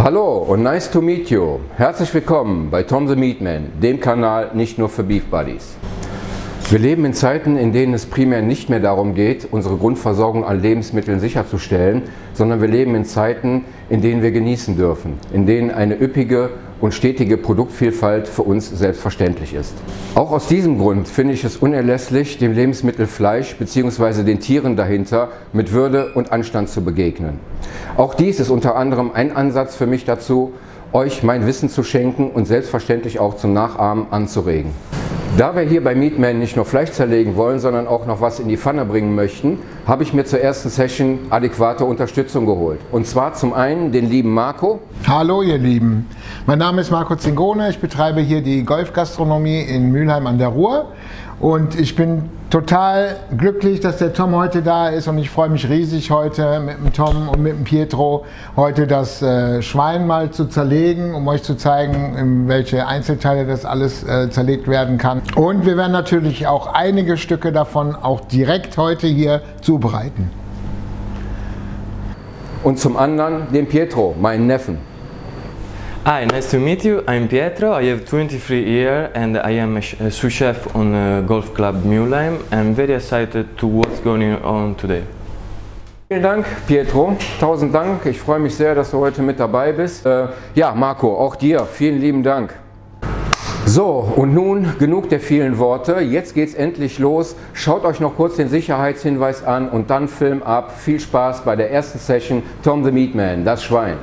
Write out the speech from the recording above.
Hallo und nice to meet you. Herzlich willkommen bei Tom the Meatman, dem Kanal nicht nur für Beef Buddies. Wir leben in Zeiten, in denen es primär nicht mehr darum geht, unsere Grundversorgung an Lebensmitteln sicherzustellen, sondern wir leben in Zeiten, in denen wir genießen dürfen, in denen eine üppige und stetige Produktvielfalt für uns selbstverständlich ist. Auch aus diesem Grund finde ich es unerlässlich, dem Lebensmittel Fleisch bzw. den Tieren dahinter mit Würde und Anstand zu begegnen. Auch dies ist unter anderem ein Ansatz für mich dazu, euch mein Wissen zu schenken und selbstverständlich auch zum Nachahmen anzuregen. Da wir hier bei Meatman nicht nur Fleisch zerlegen wollen, sondern auch noch was in die Pfanne bringen möchten, habe ich mir zur ersten Session adäquate Unterstützung geholt. Und zwar zum einen den lieben Marco. Hallo ihr Lieben, mein Name ist Marco Zingone, ich betreibe hier die Golfgastronomie in Mülheim an der Ruhr und ich bin total glücklich, dass der Tom heute da ist und ich freue mich riesig heute mit dem Tom und mit dem Pietro heute das äh, Schwein mal zu zerlegen, um euch zu zeigen, in welche Einzelteile das alles äh, zerlegt werden kann. Und wir werden natürlich auch einige Stücke davon auch direkt heute hier zubereiten. Und zum anderen den Pietro, meinen Neffen. Hi, nice to meet you. I'm Pietro. I have 23 years and I am a, a sous chef on uh, Golf Club Mulheim. I'm very excited to what's going on today. Vielen Dank, Pietro. Tausend Dank. Ich freue mich sehr, dass du heute mit dabei bist. Äh, ja, Marco, auch dir vielen lieben Dank. So, und nun genug der vielen Worte. Jetzt geht's endlich los. Schaut euch noch kurz den Sicherheitshinweis an und dann Film ab. Viel Spaß bei der ersten Session Tom the Meatman, das Schwein.